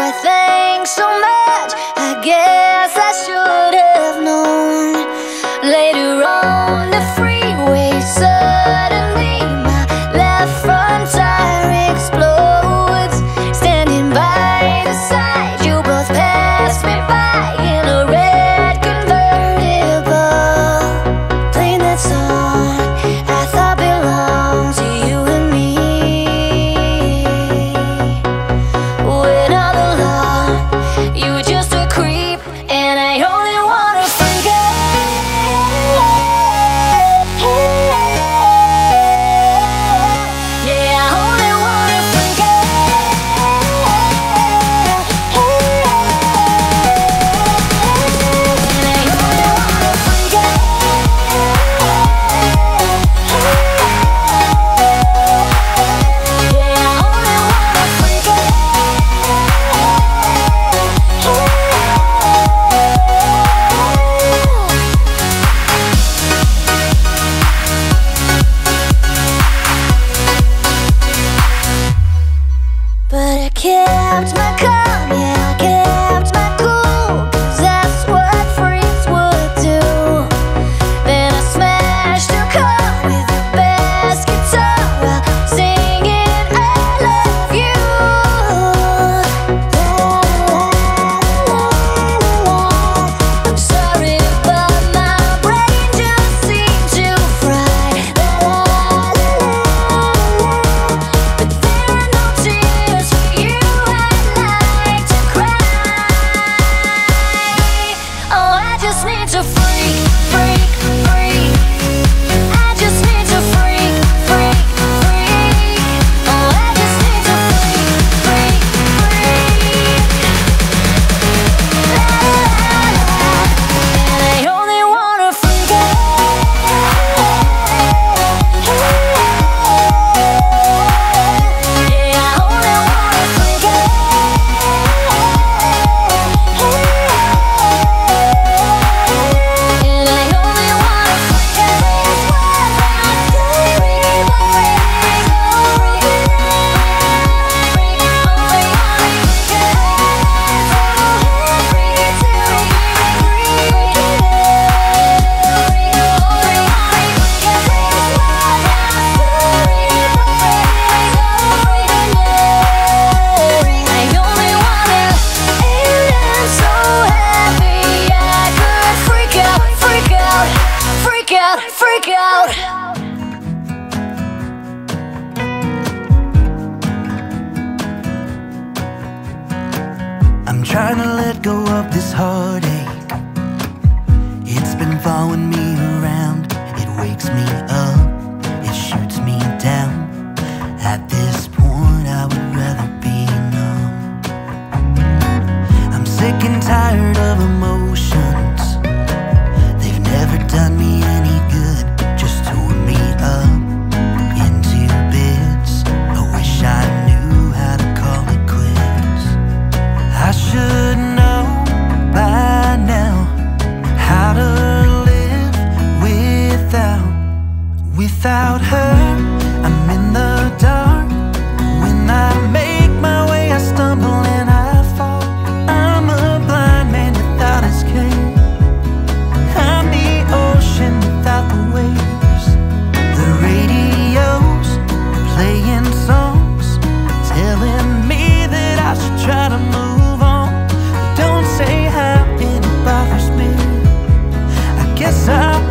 I thanks so much again. trying to let go of this heartache. It's been following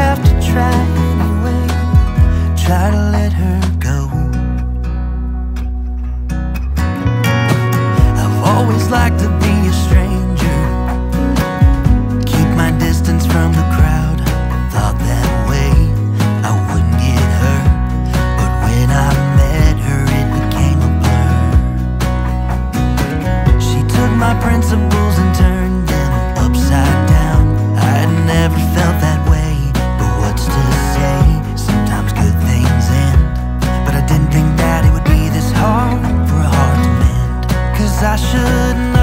have to try. should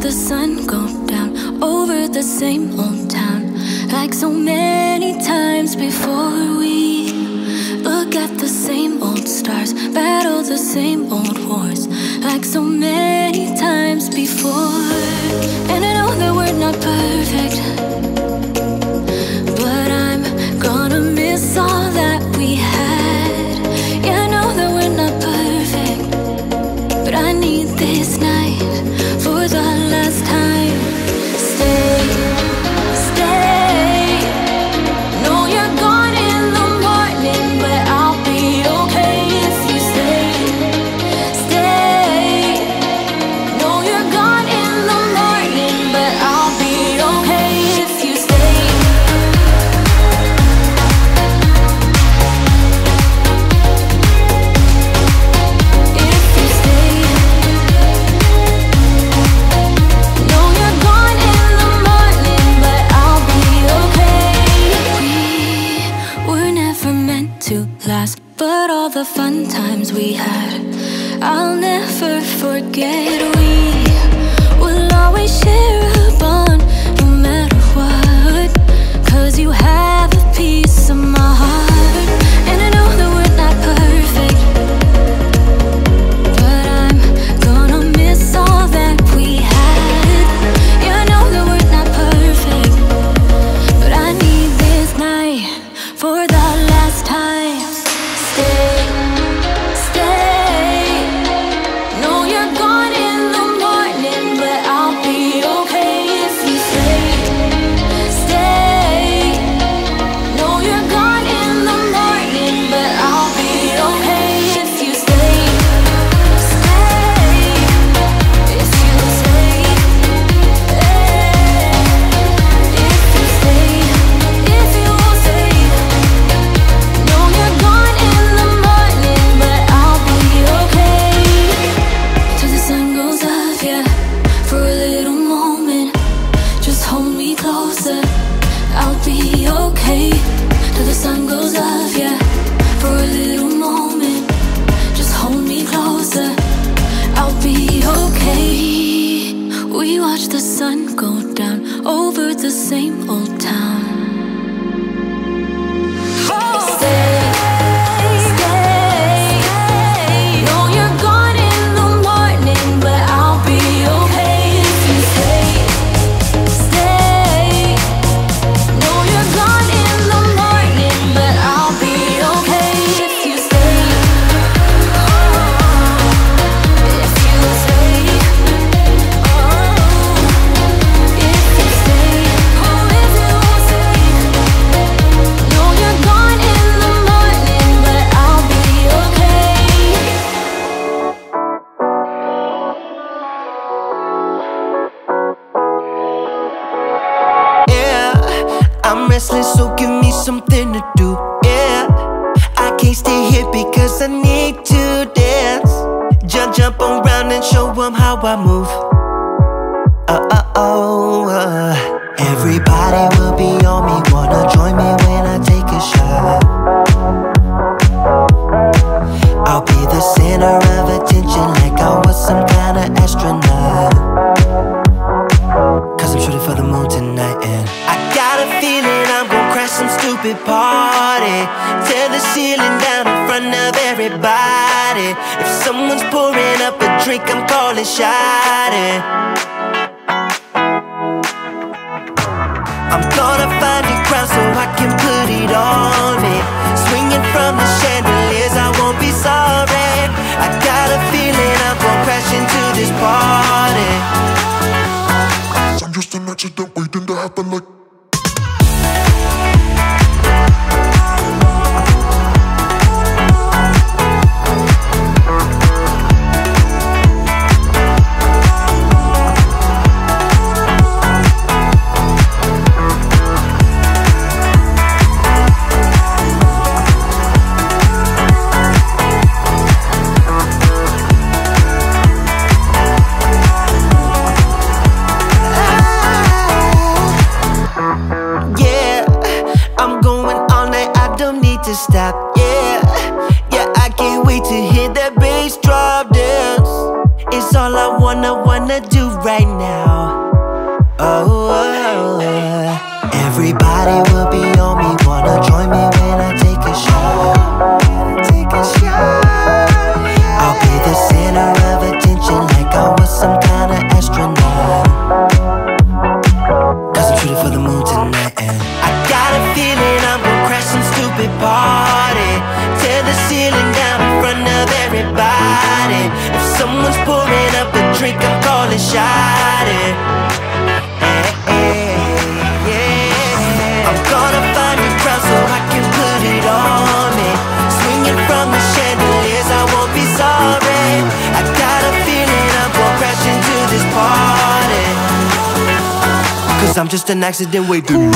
the sun go down over the same old town Like so many times before. We Look at the same old stars, battle the same old wars Like so many times before. And I know that we're not perfect But I'm gonna miss all that we had. all the fun times we had. I'll never forget. We will always share the same center of attention like I was some kind of astronaut. Cause I'm shooting for the moon tonight and I got a feeling I'm gonna crash some stupid party. Tear the ceiling down in front of everybody. If someone's pouring up a drink, I'm calling shot I'm gonna find a crown so I can put it on me. Swinging from the chandeliers, I this party. I'm just an accident waiting to happen like I wanna, wanna do right now Oh. Everybody will be on me Wanna join me when I take a shot hey, eh, hey, eh, yeah. I'm gonna find a crowd so I can put it on me. Swinging from the chandeliers, I won't be sorry. I got a feeling I'm gonna crash into this party. Cause I'm just an accident waiting